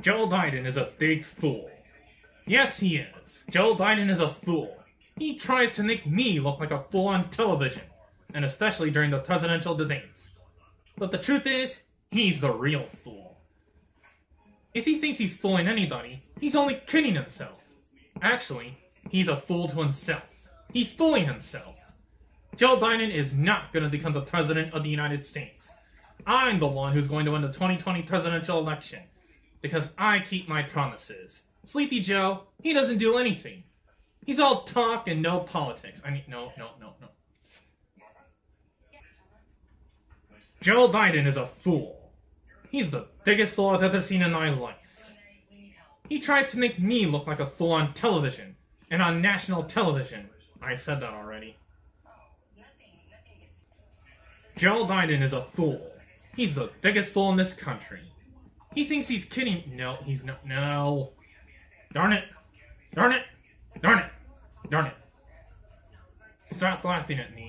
Joe Biden is a big fool. Yes, he is. Joe Biden is a fool. He tries to make me look like a fool on television, and especially during the presidential debates. But the truth is, he's the real fool. If he thinks he's fooling anybody, he's only kidding himself. Actually, he's a fool to himself. He's fooling himself. Joe Biden is not going to become the president of the United States. I'm the one who's going to win the 2020 presidential election because I keep my promises. Sleepy Joe, he doesn't do anything. He's all talk and no politics. I mean, no, no, no, no. Joe Biden is a fool. He's the biggest fool I've ever seen in my life. He tries to make me look like a fool on television and on national television. I said that already. Joe Biden is a fool. He's the biggest fool in this country. He thinks he's kidding. No, he's not. No. Darn it. Darn it. Darn it. Darn it. Stop laughing at me.